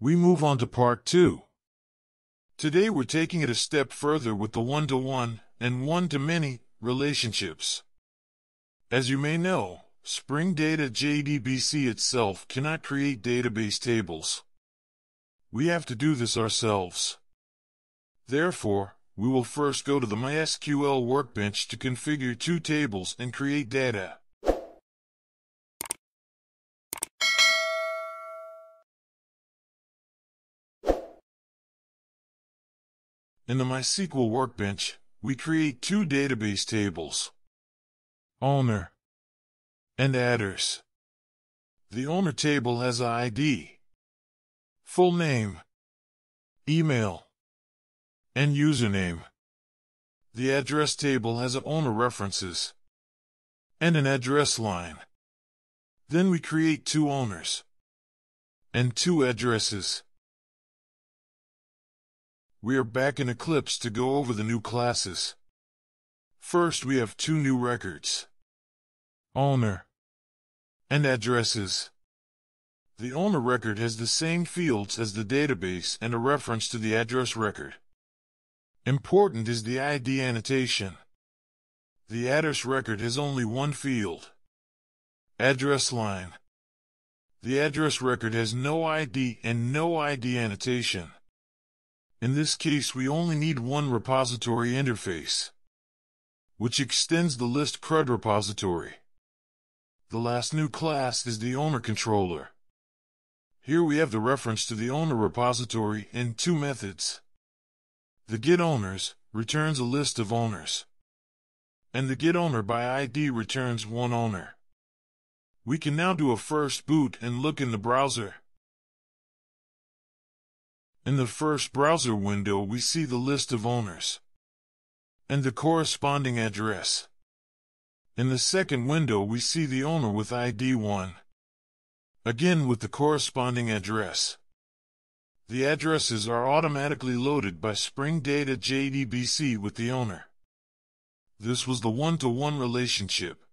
We move on to part two. Today we're taking it a step further with the one-to-one and one-to-many relationships. As you may know, Spring Data JDBC itself cannot create database tables. We have to do this ourselves. Therefore, we will first go to the MySQL workbench to configure two tables and create data. In the MySQL workbench, we create two database tables. Owner and address. The owner table has a ID, full name, email, and username. The address table has owner references and an address line. Then we create two owners and two addresses. We are back in Eclipse to go over the new classes. First we have two new records. Owner and addresses. The owner record has the same fields as the database and a reference to the address record. Important is the ID annotation. The address record has only one field. Address line. The address record has no ID and no ID annotation. In this case we only need one repository interface, which extends the list CRUD repository. The last new class is the owner controller. Here we have the reference to the owner repository in two methods. The getOwners returns a list of owners, and the getOwner by ID returns one owner. We can now do a first boot and look in the browser. In the first browser window we see the list of owners and the corresponding address. In the second window we see the owner with ID 1. Again with the corresponding address. The addresses are automatically loaded by Spring Data JDBC with the owner. This was the one-to-one -one relationship.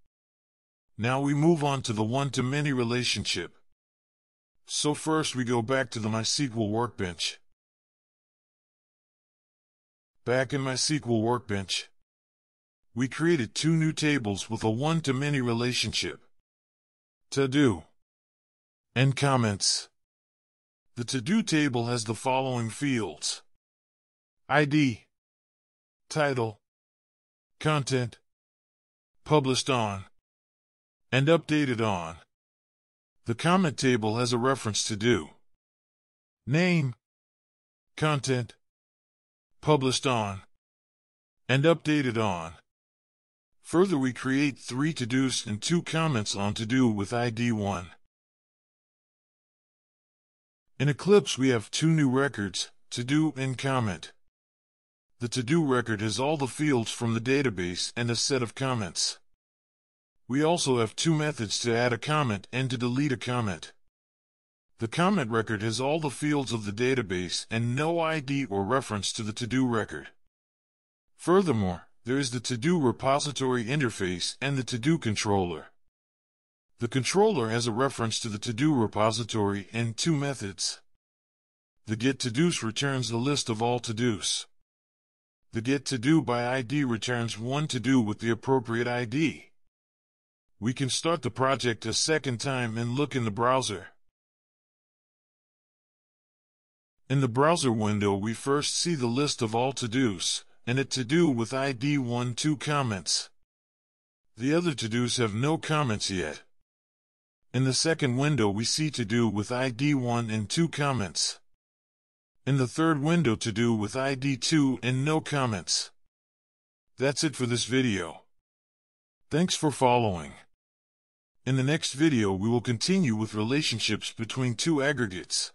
Now we move on to the one-to-many relationship. So first we go back to the MySQL workbench. Back in MySQL workbench, we created two new tables with a one-to-many relationship. To-do and comments. The to-do table has the following fields. ID, title, content, published on, and updated on. The comment table has a reference to do, name, content, published on, and updated on. Further, we create three to-dos and two comments on to-do with ID 1. In Eclipse, we have two new records, to-do and comment. The to-do record has all the fields from the database and a set of comments. We also have two methods to add a comment and to delete a comment. The comment record has all the fields of the database and no ID or reference to the to-do record. Furthermore, there is the to-do repository interface and the to-do controller. The controller has a reference to the to-do repository and two methods. The get-to-dos returns the list of all to-dos. The get-to-do by ID returns one to-do with the appropriate ID. We can start the project a second time and look in the browser. In the browser window we first see the list of all to-dos, and a to-do with ID 1 2 comments. The other to-dos have no comments yet. In the second window we see to-do with ID 1 and 2 comments. In the third window to-do with ID 2 and no comments. That's it for this video. Thanks for following. In the next video we will continue with relationships between two aggregates.